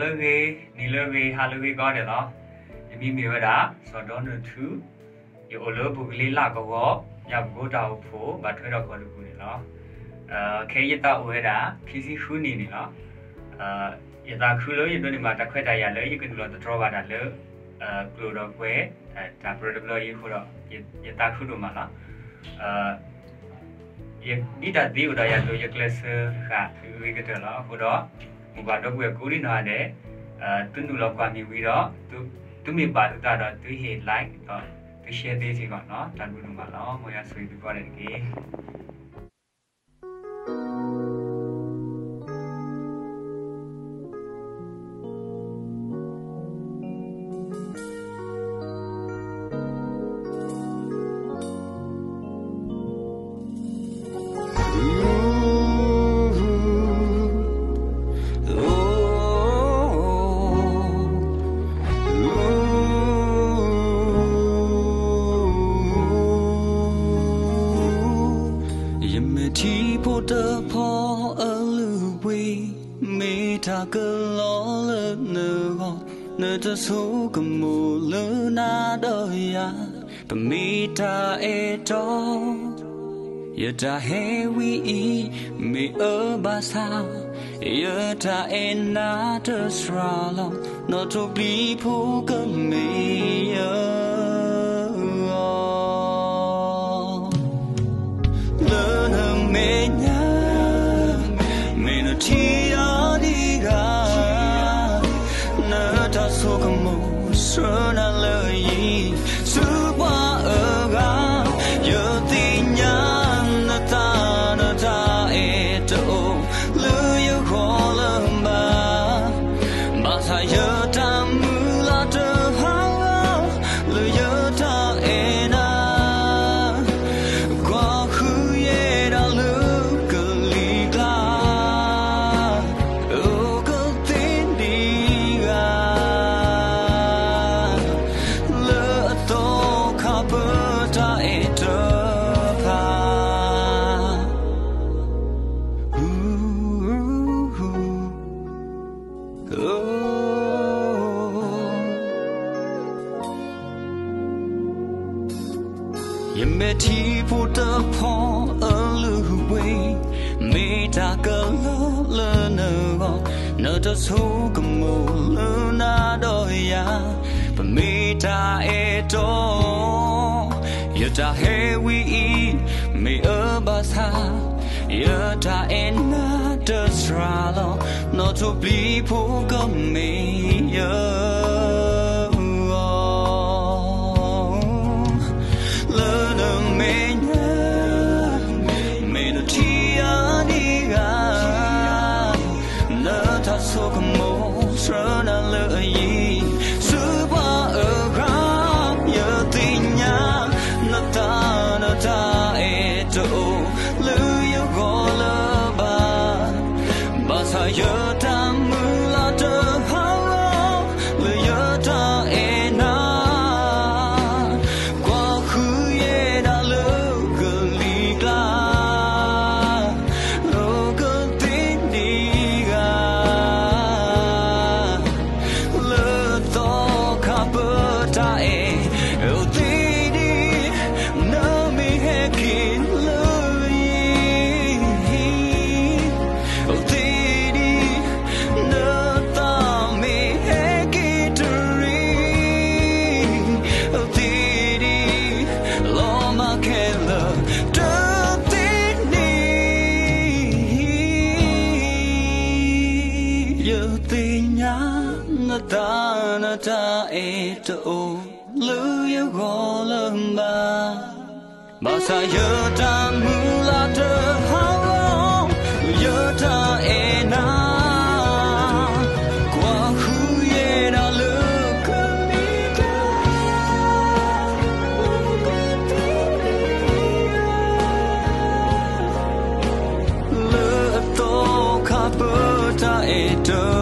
လို့ကေနီလို့ကေဟာလို့ကေကောတယ်နော်ယမိမေဝဒါစောတော့နသူယောလိုပုဂလီလာကောညဘကိုတောက်ဖို့မထွေတော့ခေါ်လို့ကူနေနော်အဲခဲရတာဝဲတာဖီစီခူးနေနေနော်အဲယတာခူလို့ရတို့နေမှာတခွက်တရလေယကနလို့တတော်ပါတာလေအဲကလိုတော့ကွဲအဲဒါပရိုဒဘလရခုတော့ယတာခူလို့မှာနော်အဲယဒီတာဒီဥဒရတို့ယကလစ်ခါဝိကတလာခုတော့ မဘာတော့ကွယ်ကူရီနာတဲ့အဲတွန်းတူလောက်ကွာမြင်ပြီးတော့သူသူမိပါတာတော့သူဟေ like တော့သူ share သေးစီကောနော်တန်ဘူးမှာတော့မရဆွေးပြီးသွားတယ်ကေ 的苏格木鲁那的呀，不米他爱着，也他黑为伊米尔巴萨，也他爱那的沙龙，那就比普个没 有。so como luna doya pa me ta e to ya ta he we Toyota Moon. ta na ta e to o lu yu go lum ba ba sa yu ta mu la ta ha wo yu ta e na kwa khu ye na lu ka mi ta lu ka ti lu to ka bu ta e to